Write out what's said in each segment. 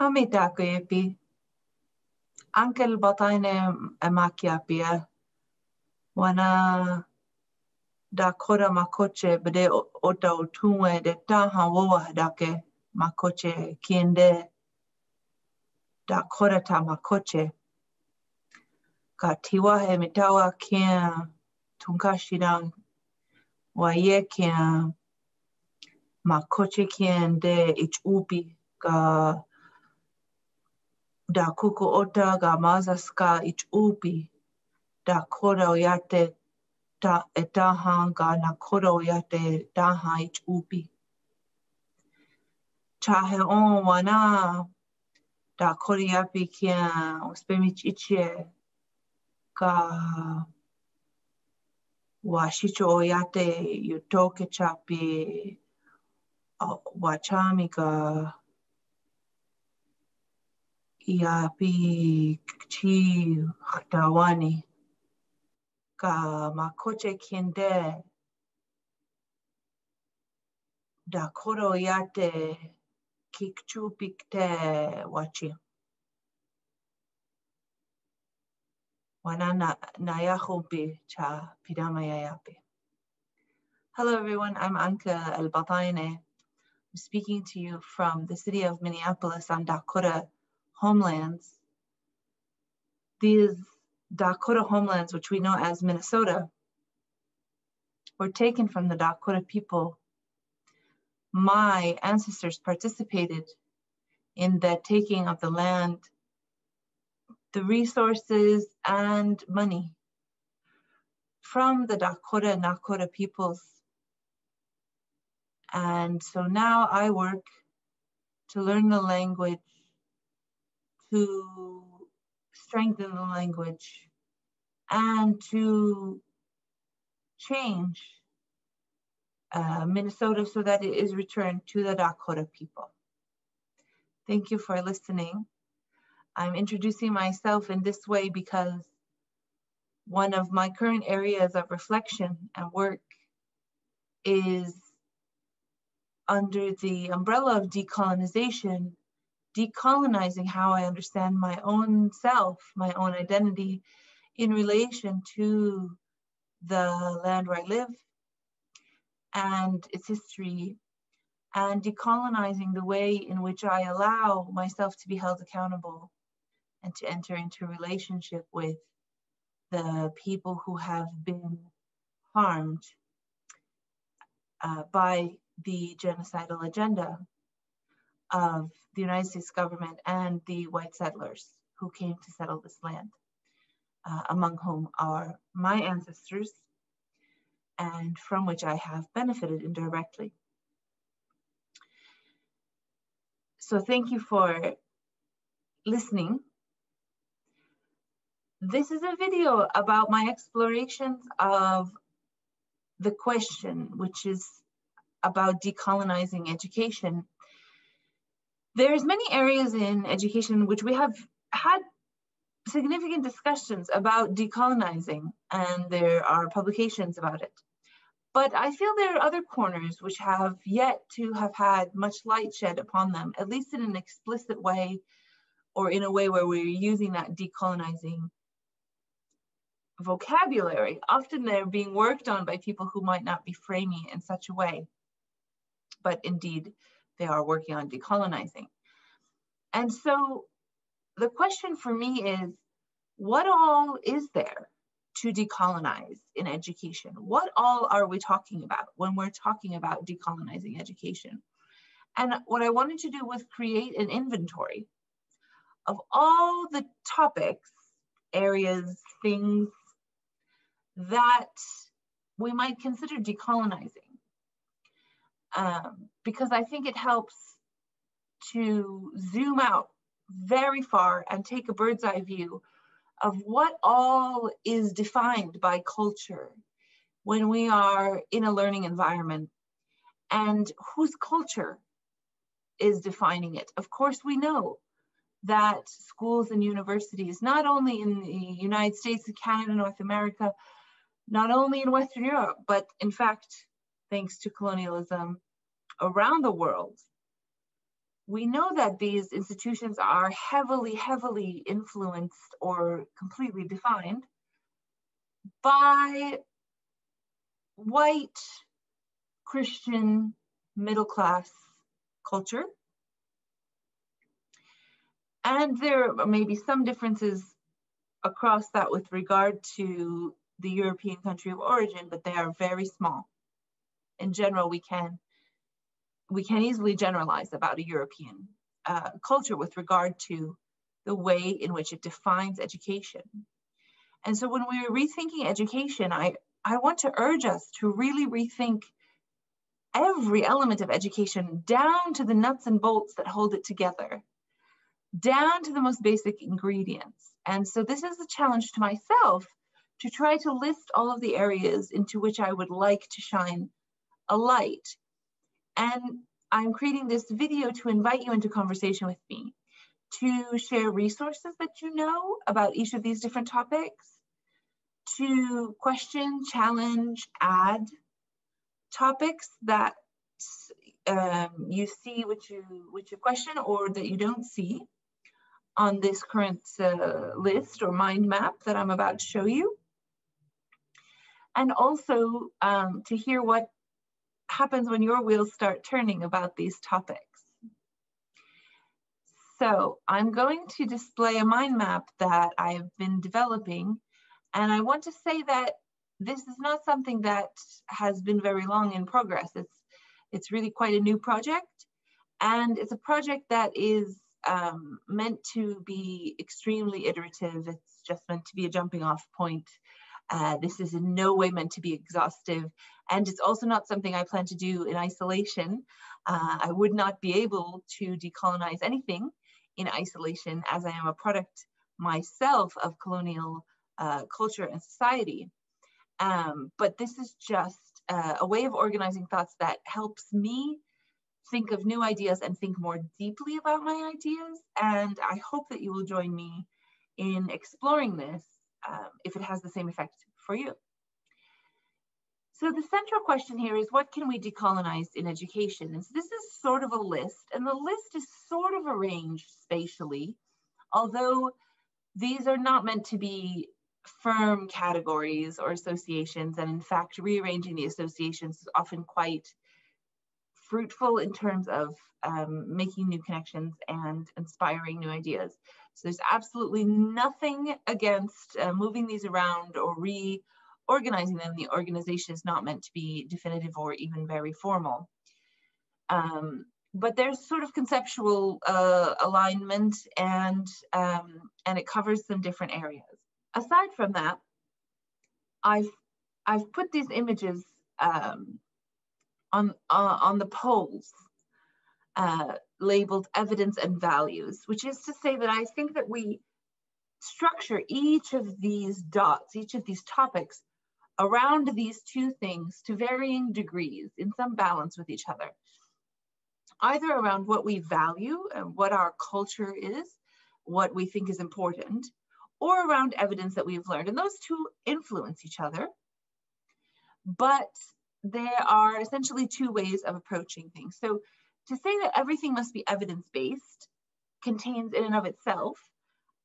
Hamidako Yepi. Anke al-Bataineh Amakiapia. Wana da kora makoche bede ota utumwe de taha wowa dake makoche kiende da kora ta makoche. Ka tiwahe mitawa kia tunkashirang wa ye kia makoche kiende ich upi ka da kuku ota ga mazaska ich upi da kora o yate ta e ga na kora o yate ich upi. Chahe on wana da kori api kia o spemich ichie ka wa shicho o yate yutoke chapi wa chami ka ia pi chi chtawani ka makoche kinde da koro yate kikchu pikte wachi. Wana na yahupi cha pidama yayapi. Hello everyone, I'm Anke al-Bataineh. I'm speaking to you from the city of Minneapolis on Dakota homelands, these Dakota homelands, which we know as Minnesota, were taken from the Dakota people. My ancestors participated in the taking of the land, the resources, and money from the Dakota and Nakota peoples. And so now I work to learn the language to strengthen the language and to change uh, Minnesota so that it is returned to the Dakota people. Thank you for listening. I'm introducing myself in this way because one of my current areas of reflection and work is under the umbrella of decolonization decolonizing how I understand my own self, my own identity in relation to the land where I live and its history, and decolonizing the way in which I allow myself to be held accountable and to enter into relationship with the people who have been harmed uh, by the genocidal agenda of the United States government and the white settlers who came to settle this land, uh, among whom are my ancestors and from which I have benefited indirectly. So thank you for listening. This is a video about my explorations of the question, which is about decolonizing education there's many areas in education which we have had significant discussions about decolonizing and there are publications about it. But I feel there are other corners which have yet to have had much light shed upon them, at least in an explicit way or in a way where we're using that decolonizing vocabulary. Often they're being worked on by people who might not be framing it in such a way. But indeed, they are working on decolonizing. And so the question for me is what all is there to decolonize in education? What all are we talking about when we're talking about decolonizing education? And what I wanted to do was create an inventory of all the topics, areas, things that we might consider decolonizing um, because I think it helps to zoom out very far and take a bird's eye view of what all is defined by culture when we are in a learning environment and whose culture is defining it. Of course, we know that schools and universities, not only in the United States and Canada, North America, not only in Western Europe, but in fact, thanks to colonialism around the world, we know that these institutions are heavily, heavily influenced or completely defined by white Christian middle class culture. And there may be some differences across that with regard to the European country of origin, but they are very small. In general, we can we can easily generalize about a European uh, culture with regard to the way in which it defines education. And so when we're rethinking education, I, I want to urge us to really rethink every element of education down to the nuts and bolts that hold it together, down to the most basic ingredients. And so this is a challenge to myself to try to list all of the areas into which I would like to shine a light. And I'm creating this video to invite you into conversation with me, to share resources that you know about each of these different topics, to question, challenge, add topics that um, you see which you which you question or that you don't see on this current uh, list or mind map that I'm about to show you. And also um, to hear what happens when your wheels start turning about these topics. So I'm going to display a mind map that I've been developing. And I want to say that this is not something that has been very long in progress. It's, it's really quite a new project. And it's a project that is um, meant to be extremely iterative. It's just meant to be a jumping off point uh, this is in no way meant to be exhaustive, and it's also not something I plan to do in isolation. Uh, I would not be able to decolonize anything in isolation as I am a product myself of colonial uh, culture and society. Um, but this is just uh, a way of organizing thoughts that helps me think of new ideas and think more deeply about my ideas. And I hope that you will join me in exploring this um, if it has the same effect for you. So the central question here is what can we decolonize in education? And so this is sort of a list, and the list is sort of arranged spatially, although these are not meant to be firm categories or associations. And in fact, rearranging the associations is often quite fruitful in terms of um, making new connections and inspiring new ideas. So there's absolutely nothing against uh, moving these around or reorganizing them. The organization is not meant to be definitive or even very formal. Um, but there's sort of conceptual uh, alignment and, um, and it covers some different areas. Aside from that, I've, I've put these images um, on, uh, on the poles uh, labeled evidence and values, which is to say that I think that we structure each of these dots, each of these topics around these two things to varying degrees in some balance with each other. Either around what we value and what our culture is, what we think is important, or around evidence that we've learned. And those two influence each other. But there are essentially two ways of approaching things. So to say that everything must be evidence-based contains in and of itself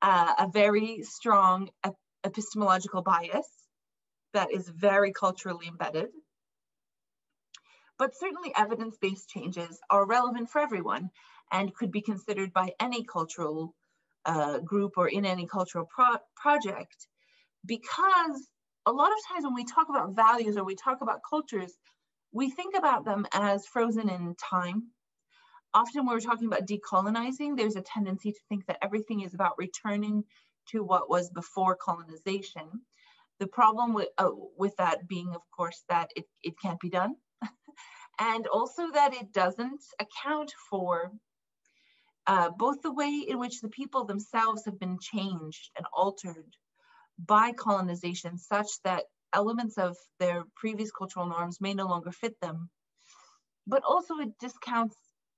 uh, a very strong ep epistemological bias that is very culturally embedded. But certainly evidence-based changes are relevant for everyone and could be considered by any cultural uh, group or in any cultural pro project because a lot of times when we talk about values or we talk about cultures, we think about them as frozen in time often when we're talking about decolonizing, there's a tendency to think that everything is about returning to what was before colonization. The problem with, uh, with that being, of course, that it, it can't be done. and also that it doesn't account for uh, both the way in which the people themselves have been changed and altered by colonization such that elements of their previous cultural norms may no longer fit them. But also it discounts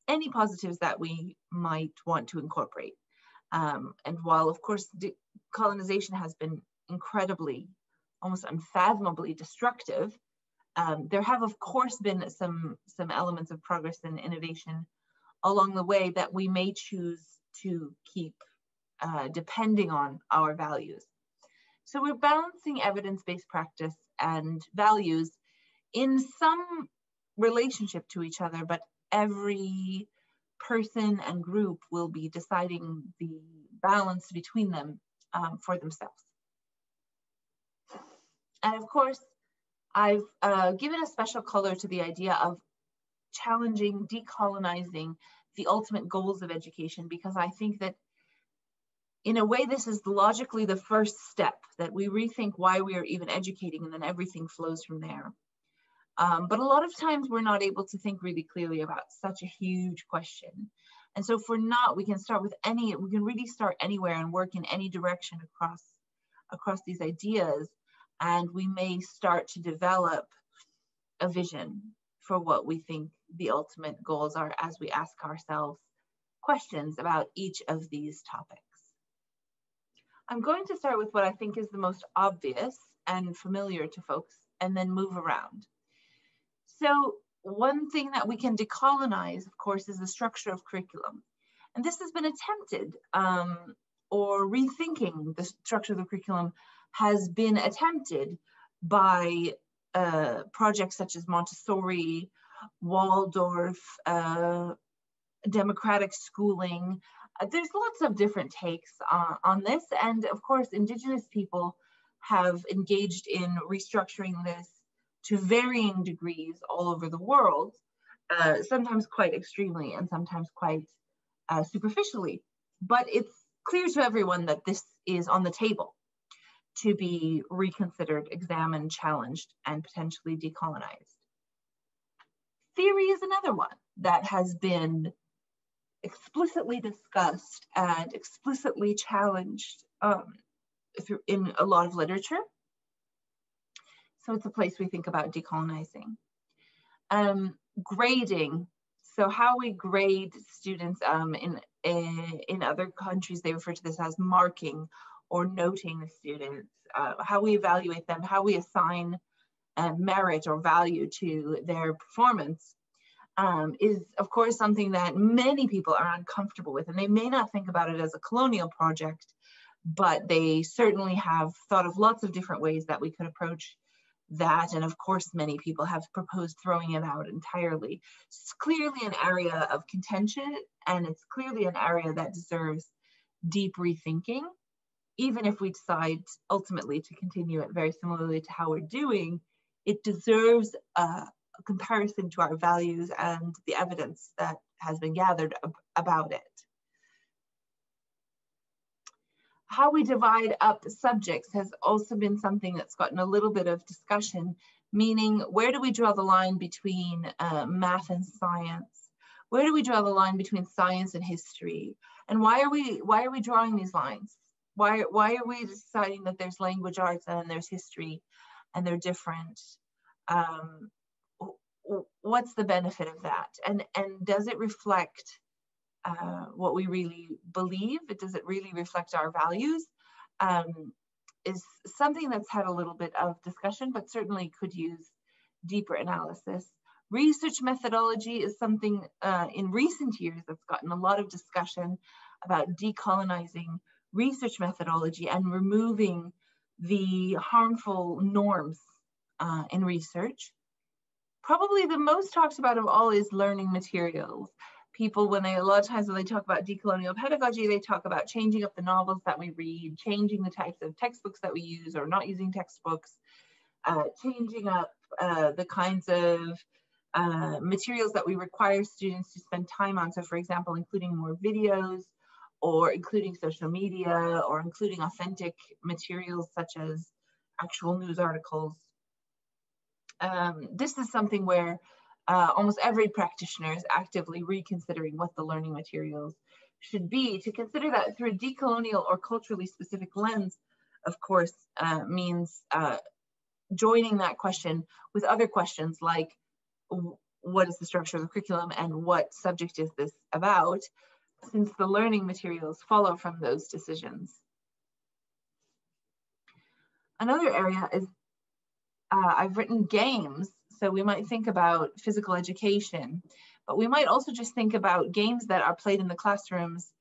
any positives that we might want to incorporate. Um, and while, of course, colonization has been incredibly, almost unfathomably destructive, um, there have, of course, been some, some elements of progress and innovation along the way that we may choose to keep uh, depending on our values. So we're balancing evidence-based practice and values in some relationship to each other, but every person and group will be deciding the balance between them um, for themselves. And of course, I've uh, given a special color to the idea of challenging, decolonizing the ultimate goals of education, because I think that in a way, this is logically the first step that we rethink why we are even educating, and then everything flows from there. Um, but a lot of times we're not able to think really clearly about such a huge question. And so if we're not, we can start with any, we can really start anywhere and work in any direction across, across these ideas. And we may start to develop a vision for what we think the ultimate goals are as we ask ourselves questions about each of these topics. I'm going to start with what I think is the most obvious and familiar to folks and then move around. So one thing that we can decolonize, of course, is the structure of curriculum. And this has been attempted um, or rethinking the structure of the curriculum has been attempted by uh, projects such as Montessori, Waldorf, uh, democratic schooling, uh, there's lots of different takes uh, on this. And of course, Indigenous people have engaged in restructuring this to varying degrees all over the world, uh, sometimes quite extremely and sometimes quite uh, superficially. But it's clear to everyone that this is on the table to be reconsidered, examined, challenged, and potentially decolonized. Theory is another one that has been explicitly discussed and explicitly challenged um, in a lot of literature. So it's a place we think about decolonizing. Um, grading, so how we grade students um, in, in other countries, they refer to this as marking or noting the students, uh, how we evaluate them, how we assign uh, merit or value to their performance um, is of course something that many people are uncomfortable with and they may not think about it as a colonial project but they certainly have thought of lots of different ways that we could approach that and of course many people have proposed throwing it out entirely it's clearly an area of contention and it's clearly an area that deserves deep rethinking even if we decide ultimately to continue it very similarly to how we're doing it deserves a, comparison to our values and the evidence that has been gathered ab about it. How we divide up subjects has also been something that's gotten a little bit of discussion, meaning where do we draw the line between uh, math and science? Where do we draw the line between science and history? And why are we why are we drawing these lines? Why, why are we deciding that there's language arts and there's history and they're different? Um, what's the benefit of that and and does it reflect uh, what we really believe does it really reflect our values um, is something that's had a little bit of discussion but certainly could use deeper analysis research methodology is something uh, in recent years that's gotten a lot of discussion about decolonizing research methodology and removing the harmful norms uh, in research probably the most talked about of all is learning materials. People, when they, a lot of times when they talk about decolonial pedagogy, they talk about changing up the novels that we read, changing the types of textbooks that we use or not using textbooks, uh, changing up uh, the kinds of uh, materials that we require students to spend time on. So for example, including more videos or including social media or including authentic materials such as actual news articles um, this is something where uh, almost every practitioner is actively reconsidering what the learning materials should be. To consider that through a decolonial or culturally specific lens, of course, uh, means uh, joining that question with other questions like what is the structure of the curriculum and what subject is this about, since the learning materials follow from those decisions. Another area is uh, I've written games. So we might think about physical education, but we might also just think about games that are played in the classrooms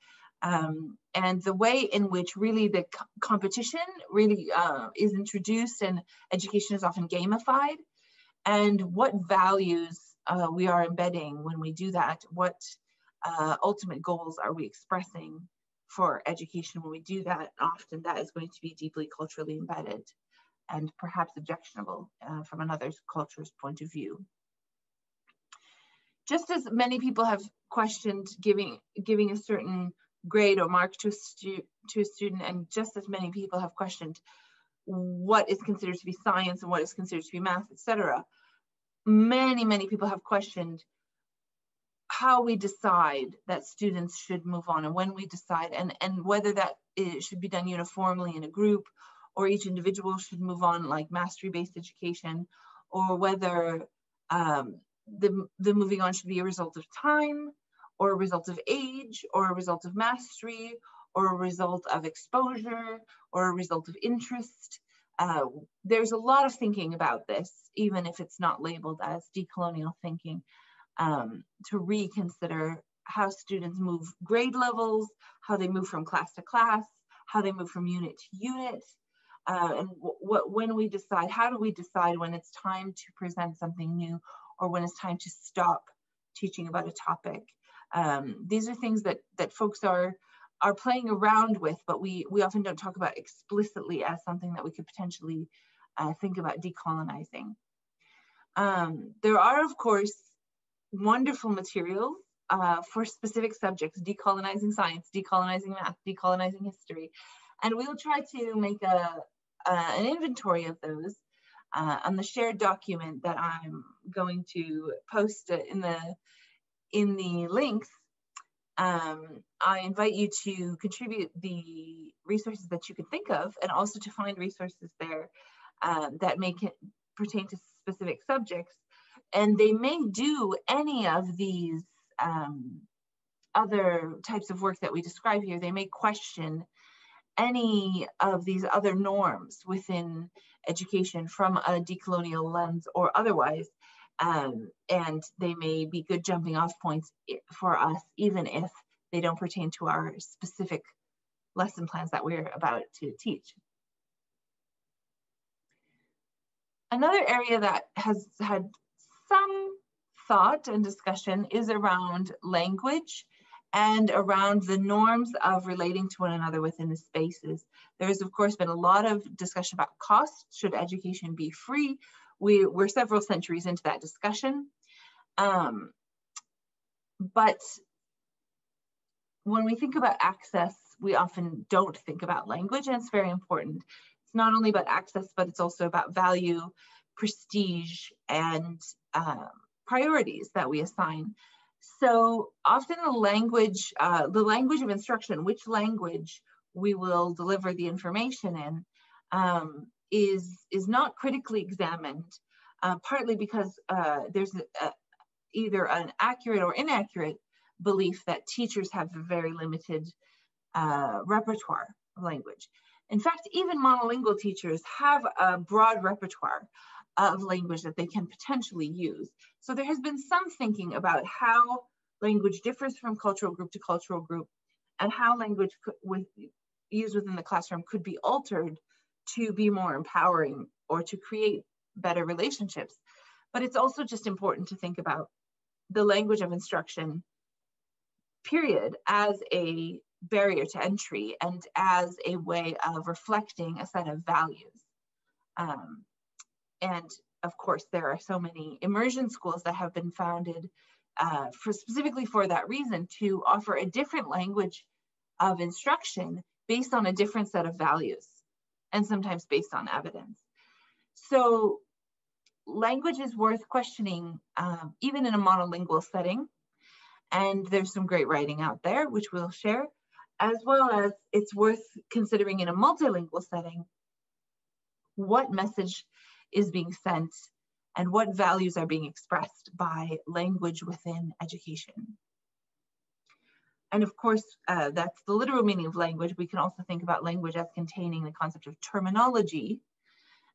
um, and the way in which really the co competition really uh, is introduced and education is often gamified and what values uh, we are embedding when we do that what uh, ultimate goals are we expressing for education when we do that often that is going to be deeply culturally embedded and perhaps objectionable uh, from another culture's point of view just as many people have questioned giving giving a certain grade or mark to a, stu to a student, and just as many people have questioned what is considered to be science and what is considered to be math, etc. Many, many people have questioned how we decide that students should move on and when we decide and, and whether that should be done uniformly in a group or each individual should move on like mastery-based education or whether um, the, the moving on should be a result of time or a result of age or a result of mastery or a result of exposure or a result of interest. Uh, there's a lot of thinking about this, even if it's not labeled as decolonial thinking, um, to reconsider how students move grade levels, how they move from class to class, how they move from unit to unit, uh, and what when we decide, how do we decide when it's time to present something new or when it's time to stop teaching about a topic. Um, these are things that that folks are are playing around with, but we we often don't talk about explicitly as something that we could potentially uh, think about decolonizing. Um, there are, of course, wonderful materials uh, for specific subjects, decolonizing science, decolonizing math, decolonizing history. And we'll try to make a, uh, an inventory of those uh, on the shared document that I'm going to post in the in the links, um, I invite you to contribute the resources that you can think of and also to find resources there um, that may pertain to specific subjects. And they may do any of these um, other types of work that we describe here. They may question any of these other norms within education from a decolonial lens or otherwise. Um, and they may be good jumping off points for us, even if they don't pertain to our specific lesson plans that we're about to teach. Another area that has had some thought and discussion is around language and around the norms of relating to one another within the spaces. There's of course been a lot of discussion about cost. Should education be free? We, we're several centuries into that discussion. Um, but when we think about access, we often don't think about language and it's very important. It's not only about access, but it's also about value, prestige, and um, priorities that we assign so often the language, uh, the language of instruction, which language we will deliver the information in, um, is is not critically examined. Uh, partly because uh, there's a, a, either an accurate or inaccurate belief that teachers have a very limited uh, repertoire of language. In fact, even monolingual teachers have a broad repertoire of language that they can potentially use. So there has been some thinking about how language differs from cultural group to cultural group and how language with, used within the classroom could be altered to be more empowering or to create better relationships. But it's also just important to think about the language of instruction, period, as a barrier to entry and as a way of reflecting a set of values. Um, and of course, there are so many immersion schools that have been founded uh, for specifically for that reason to offer a different language of instruction based on a different set of values and sometimes based on evidence. So language is worth questioning um, even in a monolingual setting. And there's some great writing out there, which we'll share, as well as it's worth considering in a multilingual setting what message is being sent and what values are being expressed by language within education. And of course, uh, that's the literal meaning of language. We can also think about language as containing the concept of terminology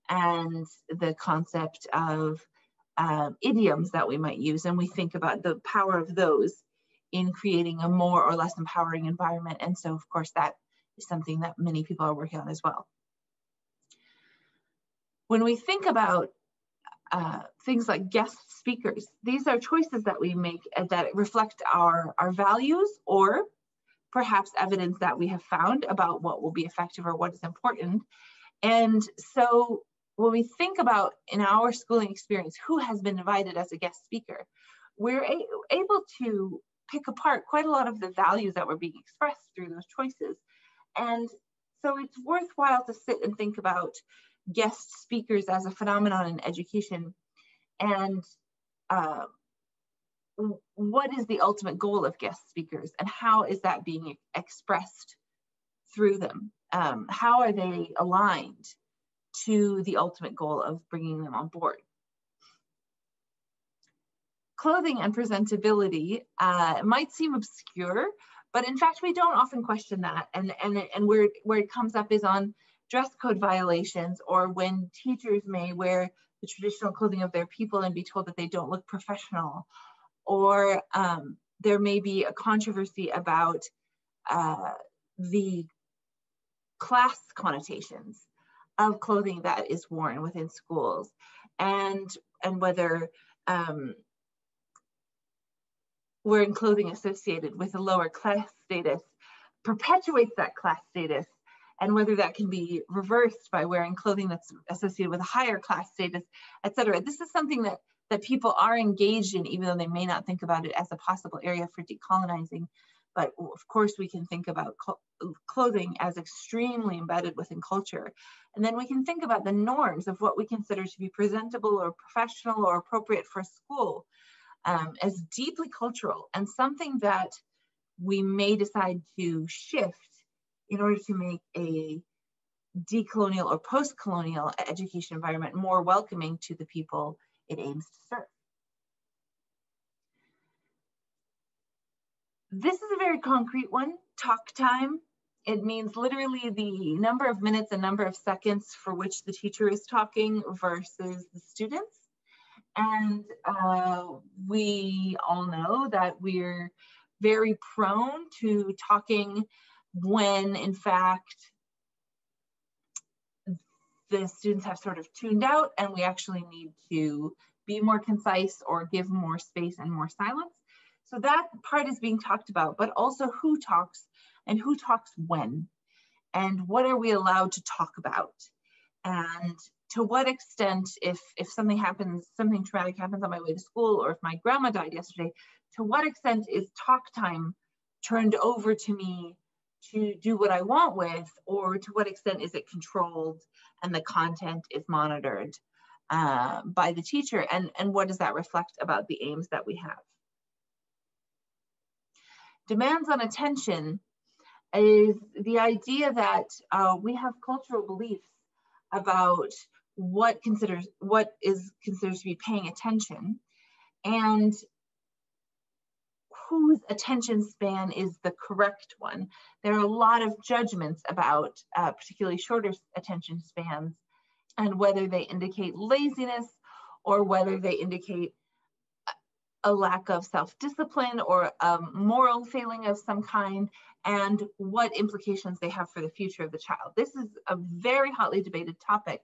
and the concept of um, idioms that we might use, and we think about the power of those in creating a more or less empowering environment. And so, of course, that is something that many people are working on as well. When we think about uh, things like guest speakers, these are choices that we make that reflect our, our values or perhaps evidence that we have found about what will be effective or what is important. And so when we think about in our schooling experience, who has been invited as a guest speaker, we're able to pick apart quite a lot of the values that were being expressed through those choices. And so it's worthwhile to sit and think about guest speakers as a phenomenon in education and uh, what is the ultimate goal of guest speakers and how is that being expressed through them? Um, how are they aligned to the ultimate goal of bringing them on board? Clothing and presentability uh, might seem obscure, but in fact, we don't often question that. And, and, and where, where it comes up is on dress code violations or when teachers may wear the traditional clothing of their people and be told that they don't look professional. Or um, there may be a controversy about uh, the class connotations of clothing that is worn within schools and and whether um, wearing clothing associated with a lower class status perpetuates that class status and whether that can be reversed by wearing clothing that's associated with a higher class status, et cetera. This is something that that people are engaged in, even though they may not think about it as a possible area for decolonizing. But of course, we can think about clothing as extremely embedded within culture. And then we can think about the norms of what we consider to be presentable or professional or appropriate for school um, as deeply cultural and something that we may decide to shift in order to make a decolonial or post-colonial education environment more welcoming to the people it aims to serve. This is a very concrete one, talk time. It means literally the number of minutes and number of seconds for which the teacher is talking versus the students. And uh, we all know that we're very prone to talking when in fact the students have sort of tuned out and we actually need to be more concise or give more space and more silence. So that part is being talked about, but also who talks and who talks when and what are we allowed to talk about and to what extent if if something happens something traumatic happens on my way to school or if my grandma died yesterday to what extent is talk time turned over to me to do what I want with, or to what extent is it controlled and the content is monitored uh, by the teacher, and, and what does that reflect about the aims that we have? Demands on attention is the idea that uh, we have cultural beliefs about what considers what is considered to be paying attention and whose attention span is the correct one. There are a lot of judgments about uh, particularly shorter attention spans and whether they indicate laziness or whether they indicate a lack of self-discipline or a moral failing of some kind and what implications they have for the future of the child. This is a very hotly debated topic,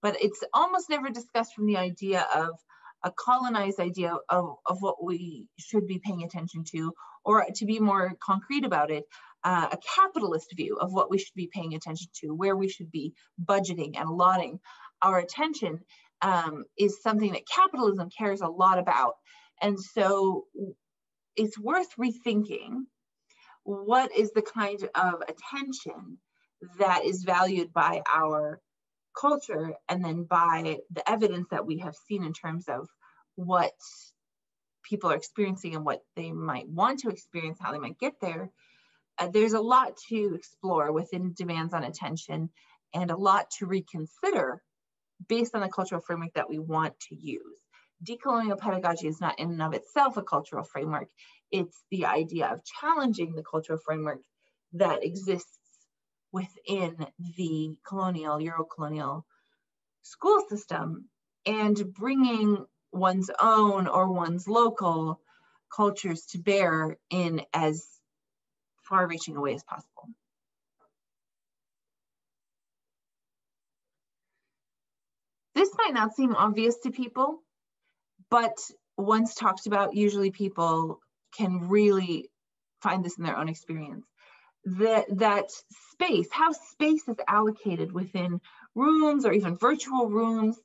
but it's almost never discussed from the idea of a colonized idea of, of what we should be paying attention to, or to be more concrete about it, uh, a capitalist view of what we should be paying attention to, where we should be budgeting and allotting our attention um, is something that capitalism cares a lot about. And so it's worth rethinking what is the kind of attention that is valued by our culture and then by the evidence that we have seen in terms of what people are experiencing and what they might want to experience, how they might get there, uh, there's a lot to explore within demands on attention and a lot to reconsider based on the cultural framework that we want to use. Decolonial pedagogy is not in and of itself a cultural framework. It's the idea of challenging the cultural framework that exists within the colonial, Euro-colonial school system and bringing one's own or one's local cultures to bear in as far reaching a way as possible. This might not seem obvious to people, but once talked about, usually people can really find this in their own experience. That, that space, how space is allocated within rooms or even virtual rooms,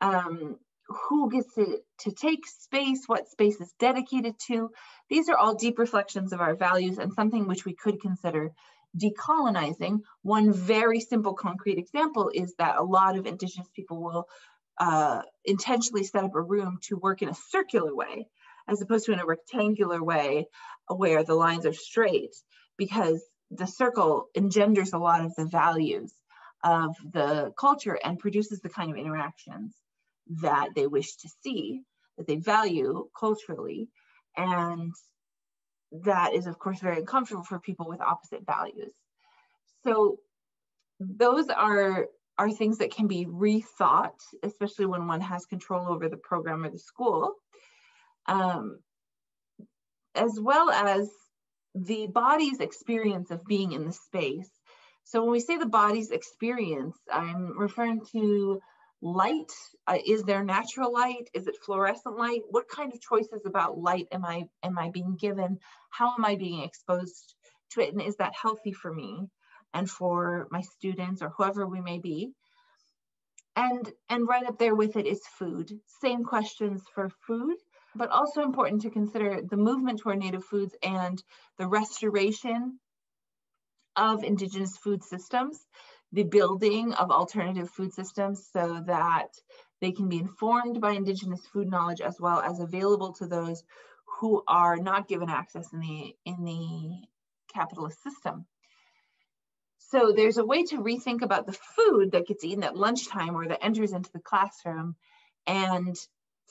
um, who gets to, to take space, what space is dedicated to. These are all deep reflections of our values and something which we could consider decolonizing. One very simple concrete example is that a lot of indigenous people will uh, intentionally set up a room to work in a circular way as opposed to in a rectangular way where the lines are straight because the circle engenders a lot of the values of the culture and produces the kind of interactions that they wish to see, that they value culturally. And that is, of course, very uncomfortable for people with opposite values. So those are, are things that can be rethought, especially when one has control over the program or the school, um, as well as the body's experience of being in the space. So when we say the body's experience, I'm referring to light. Uh, is there natural light? Is it fluorescent light? What kind of choices about light am i am i being given? How am i being exposed to it? And is that healthy for me and for my students or whoever we may be? And and right up there with it is food. Same questions for food but also important to consider the movement toward native foods and the restoration of indigenous food systems the building of alternative food systems so that they can be informed by indigenous food knowledge as well as available to those who are not given access in the in the capitalist system. So there's a way to rethink about the food that gets eaten at lunchtime or that enters into the classroom and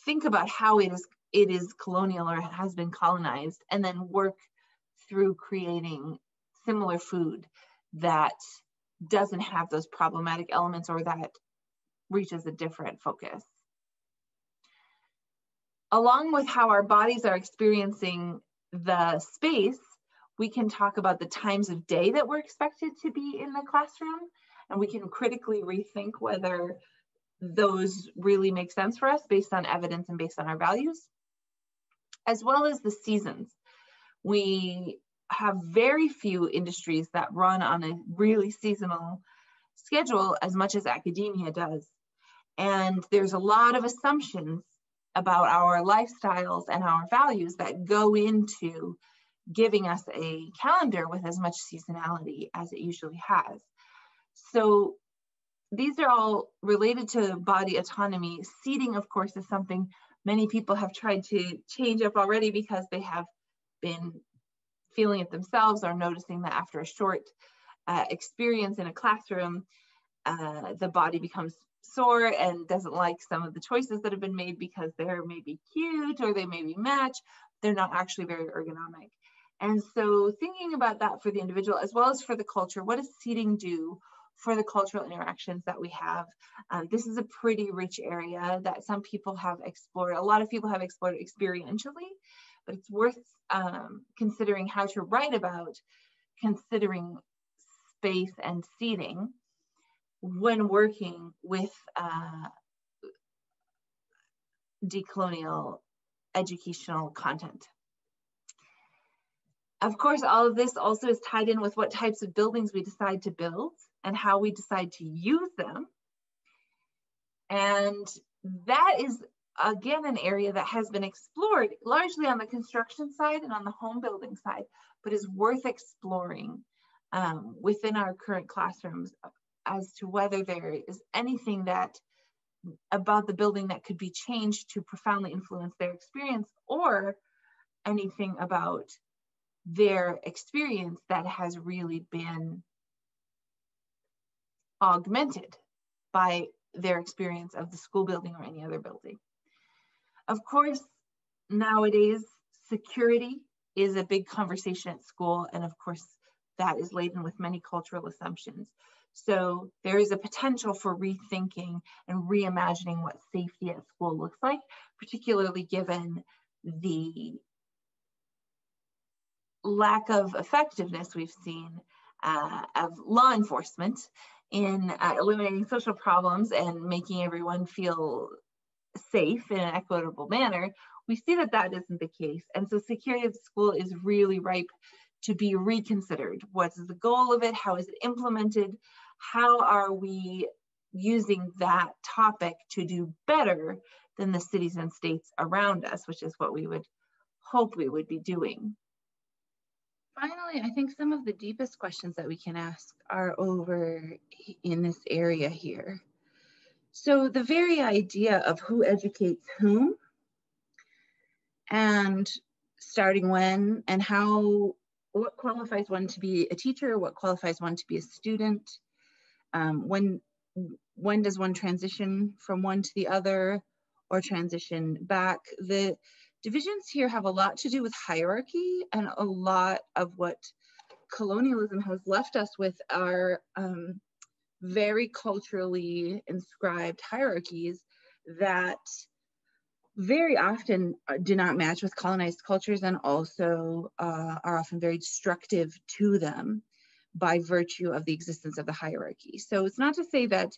think about how it is it is colonial or has been colonized and then work through creating similar food that doesn't have those problematic elements or that reaches a different focus. Along with how our bodies are experiencing the space, we can talk about the times of day that we're expected to be in the classroom, and we can critically rethink whether those really make sense for us based on evidence and based on our values, as well as the seasons. We have very few industries that run on a really seasonal schedule as much as academia does. And there's a lot of assumptions about our lifestyles and our values that go into giving us a calendar with as much seasonality as it usually has. So these are all related to body autonomy. Seating, of course, is something many people have tried to change up already because they have been feeling it themselves or noticing that after a short uh, experience in a classroom, uh, the body becomes sore and doesn't like some of the choices that have been made because they're maybe cute or they maybe match. They're not actually very ergonomic. And so thinking about that for the individual as well as for the culture, what does seating do for the cultural interactions that we have? Um, this is a pretty rich area that some people have explored. A lot of people have explored experientially, but it's worth um, considering how to write about considering space and seating when working with uh, decolonial educational content. Of course, all of this also is tied in with what types of buildings we decide to build and how we decide to use them. And that is again, an area that has been explored largely on the construction side and on the home building side, but is worth exploring um, within our current classrooms as to whether there is anything that about the building that could be changed to profoundly influence their experience or anything about their experience that has really been augmented by their experience of the school building or any other building. Of course, nowadays, security is a big conversation at school. And of course, that is laden with many cultural assumptions. So there is a potential for rethinking and reimagining what safety at school looks like, particularly given the lack of effectiveness we've seen uh, of law enforcement in uh, eliminating social problems and making everyone feel safe in an equitable manner, we see that that isn't the case. And so security of school is really ripe to be reconsidered. What's the goal of it? How is it implemented? How are we using that topic to do better than the cities and states around us, which is what we would hope we would be doing. Finally, I think some of the deepest questions that we can ask are over in this area here. So the very idea of who educates whom and starting when and how, what qualifies one to be a teacher, what qualifies one to be a student, um, when, when does one transition from one to the other or transition back. The divisions here have a lot to do with hierarchy and a lot of what colonialism has left us with are um, very culturally inscribed hierarchies that very often uh, do not match with colonized cultures and also uh, are often very destructive to them by virtue of the existence of the hierarchy. So it's not to say that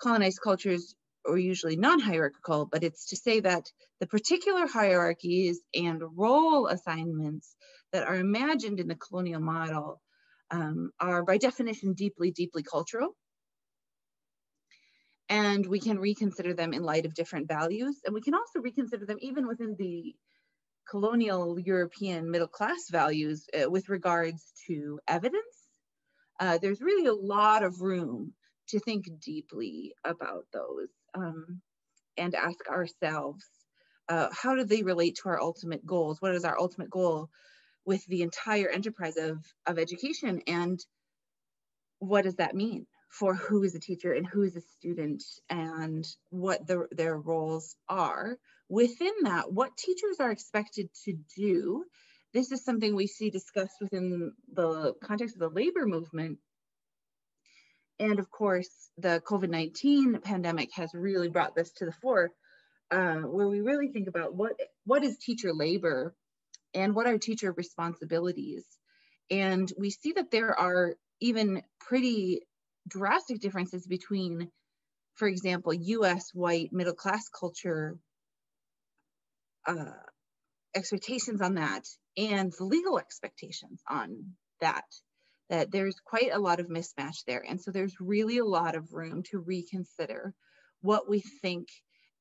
colonized cultures are usually non-hierarchical, but it's to say that the particular hierarchies and role assignments that are imagined in the colonial model um, are by definition deeply, deeply cultural and we can reconsider them in light of different values. And we can also reconsider them even within the colonial European middle class values uh, with regards to evidence. Uh, there's really a lot of room to think deeply about those um, and ask ourselves, uh, how do they relate to our ultimate goals? What is our ultimate goal with the entire enterprise of, of education? And what does that mean? for who is a teacher and who is a student and what the, their roles are. Within that, what teachers are expected to do. This is something we see discussed within the context of the labor movement. And of course, the COVID 19 pandemic has really brought this to the fore, uh, where we really think about what, what is teacher labor and what are teacher responsibilities. And we see that there are even pretty drastic differences between, for example, US white middle class culture uh, expectations on that and legal expectations on that that there's quite a lot of mismatch there and so there's really a lot of room to reconsider what we think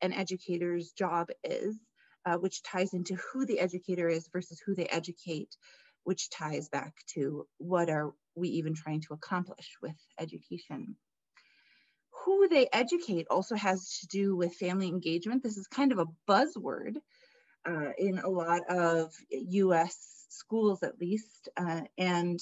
an educator's job is uh, which ties into who the educator is versus who they educate which ties back to what are we even trying to accomplish with education. Who they educate also has to do with family engagement. This is kind of a buzzword uh, in a lot of US schools, at least. Uh, and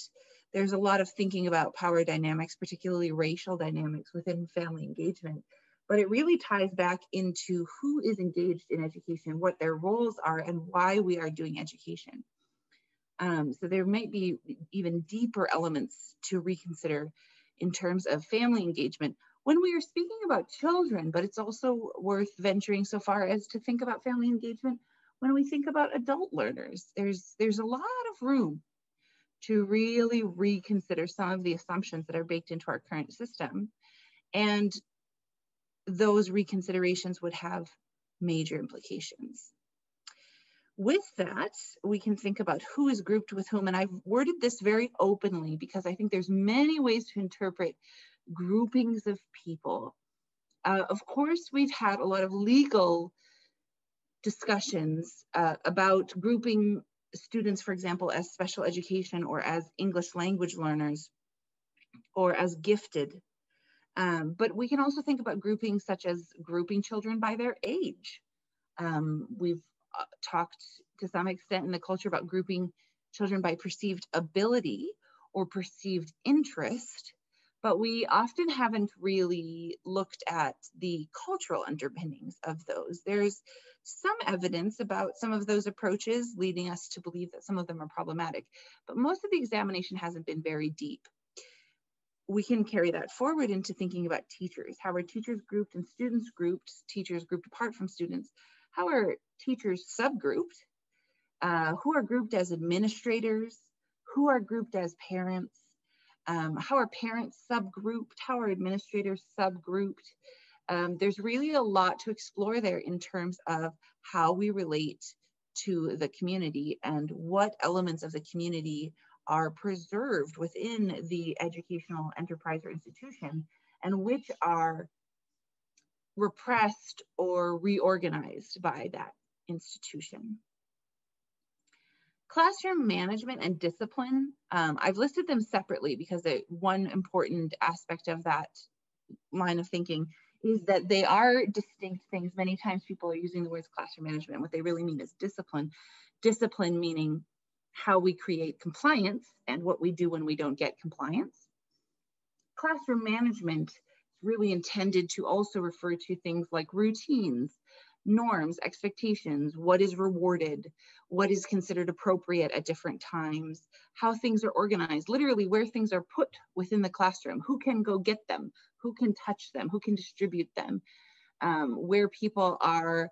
there's a lot of thinking about power dynamics, particularly racial dynamics within family engagement. But it really ties back into who is engaged in education, what their roles are, and why we are doing education. Um, so there might be even deeper elements to reconsider in terms of family engagement when we are speaking about children, but it's also worth venturing so far as to think about family engagement when we think about adult learners. There's, there's a lot of room to really reconsider some of the assumptions that are baked into our current system. And those reconsiderations would have major implications with that, we can think about who is grouped with whom. And I've worded this very openly because I think there's many ways to interpret groupings of people. Uh, of course, we've had a lot of legal discussions uh, about grouping students, for example, as special education or as English language learners or as gifted. Um, but we can also think about groupings such as grouping children by their age. Um, we've uh, talked to some extent in the culture about grouping children by perceived ability or perceived interest, but we often haven't really looked at the cultural underpinnings of those. There's some evidence about some of those approaches leading us to believe that some of them are problematic, but most of the examination hasn't been very deep. We can carry that forward into thinking about teachers. How are teachers grouped and students grouped, teachers grouped apart from students? How are teachers subgrouped? Uh, who are grouped as administrators? Who are grouped as parents? Um, how are parents subgrouped? How are administrators subgrouped? Um, there's really a lot to explore there in terms of how we relate to the community and what elements of the community are preserved within the educational enterprise or institution and which are repressed or reorganized by that institution. Classroom management and discipline, um, I've listed them separately because it, one important aspect of that line of thinking is that they are distinct things. Many times people are using the words classroom management. What they really mean is discipline. Discipline meaning how we create compliance and what we do when we don't get compliance. Classroom management is really intended to also refer to things like routines, norms, expectations, what is rewarded, what is considered appropriate at different times, how things are organized, literally where things are put within the classroom, who can go get them, who can touch them, who can distribute them, um, where people are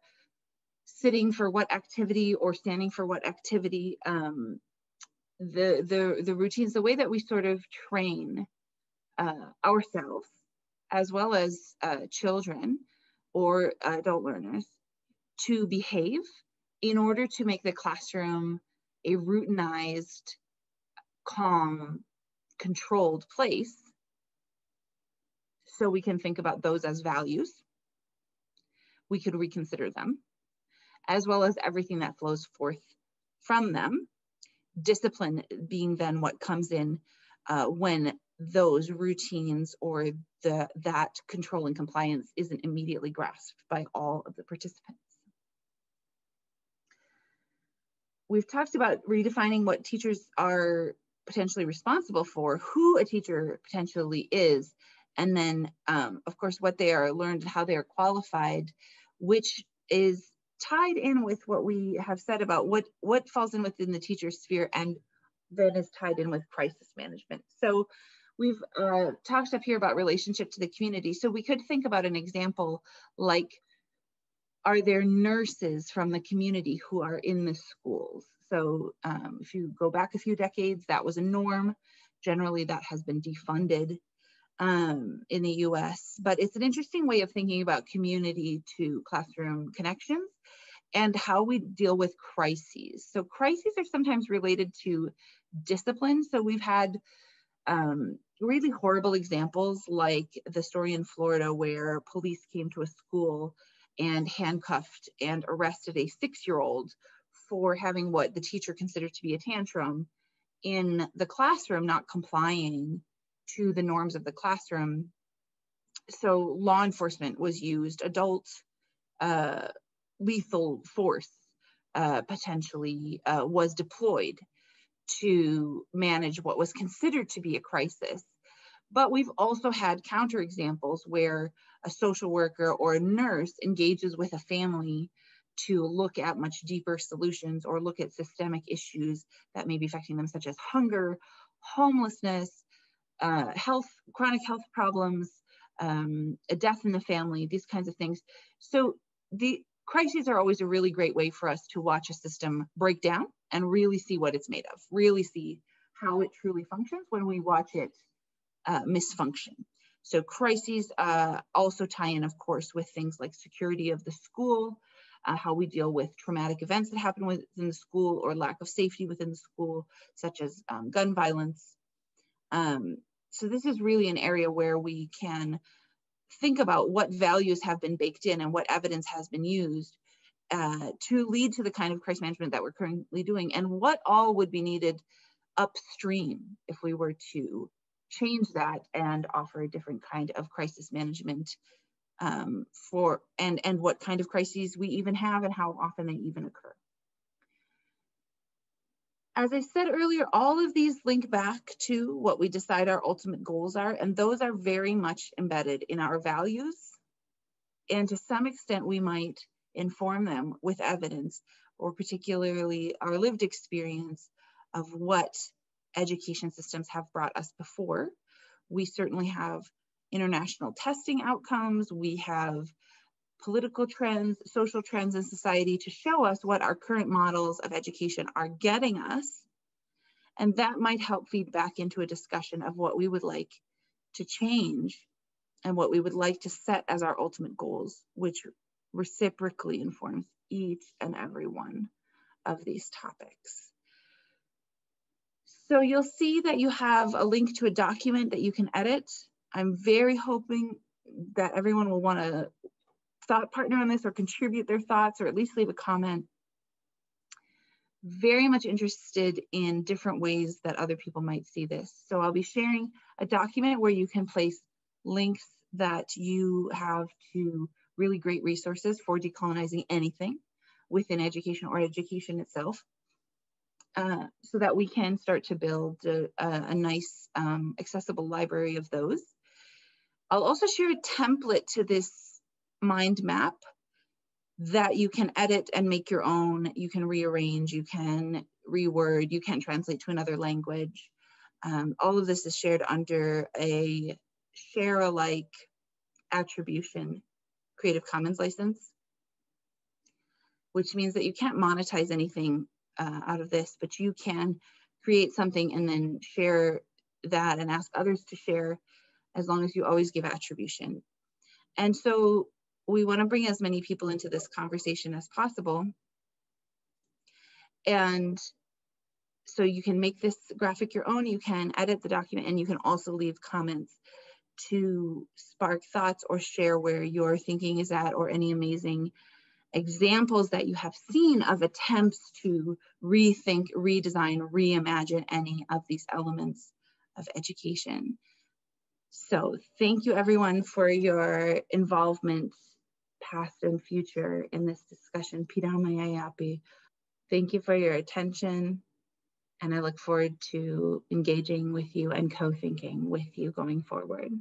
sitting for what activity or standing for what activity, um, the, the, the routines, the way that we sort of train uh, ourselves as well as uh, children or adult learners to behave in order to make the classroom a routinized, calm, controlled place. So we can think about those as values. We could reconsider them, as well as everything that flows forth from them. Discipline being then what comes in uh, when those routines or the that control and compliance isn't immediately grasped by all of the participants. We've talked about redefining what teachers are potentially responsible for, who a teacher potentially is, and then, um, of course, what they are learned, how they are qualified, which is tied in with what we have said about what what falls in within the teacher sphere and then is tied in with crisis management. So we've uh, talked up here about relationship to the community. So we could think about an example like are there nurses from the community who are in the schools? So um, if you go back a few decades, that was a norm. Generally, that has been defunded um, in the US, but it's an interesting way of thinking about community to classroom connections and how we deal with crises. So crises are sometimes related to discipline. So we've had um, really horrible examples like the story in Florida where police came to a school and handcuffed and arrested a six-year-old for having what the teacher considered to be a tantrum in the classroom, not complying to the norms of the classroom. So law enforcement was used, adult uh, lethal force uh, potentially uh, was deployed to manage what was considered to be a crisis. But we've also had counterexamples where a social worker or a nurse engages with a family to look at much deeper solutions or look at systemic issues that may be affecting them, such as hunger, homelessness, uh, health, chronic health problems, um, a death in the family, these kinds of things. So the crises are always a really great way for us to watch a system break down and really see what it's made of, really see how it truly functions when we watch it uh, misfunction. So crises uh, also tie in, of course, with things like security of the school, uh, how we deal with traumatic events that happen within the school or lack of safety within the school, such as um, gun violence. Um, so this is really an area where we can think about what values have been baked in and what evidence has been used uh, to lead to the kind of crisis management that we're currently doing and what all would be needed upstream if we were to change that and offer a different kind of crisis management um, for and and what kind of crises we even have and how often they even occur. as I said earlier, all of these link back to what we decide our ultimate goals are, and those are very much embedded in our values. And to some extent, we might inform them with evidence or particularly our lived experience of what education systems have brought us before. We certainly have international testing outcomes, we have political trends, social trends in society to show us what our current models of education are getting us. And that might help feed back into a discussion of what we would like to change and what we would like to set as our ultimate goals, which reciprocally informs each and every one of these topics. So you'll see that you have a link to a document that you can edit. I'm very hoping that everyone will want to thought partner on this or contribute their thoughts or at least leave a comment. Very much interested in different ways that other people might see this. So I'll be sharing a document where you can place links that you have to really great resources for decolonizing anything within education or education itself. Uh, so that we can start to build a, a nice um, accessible library of those. I'll also share a template to this mind map that you can edit and make your own. You can rearrange, you can reword, you can translate to another language. Um, all of this is shared under a share alike attribution Creative Commons license, which means that you can't monetize anything uh, out of this, but you can create something and then share that and ask others to share as long as you always give attribution. And so we want to bring as many people into this conversation as possible. And so you can make this graphic your own, you can edit the document, and you can also leave comments to spark thoughts or share where your thinking is at or any amazing examples that you have seen of attempts to rethink, redesign, reimagine any of these elements of education. So thank you everyone for your involvement past and future in this discussion. Pidamayayapi. Thank you for your attention and I look forward to engaging with you and co-thinking with you going forward.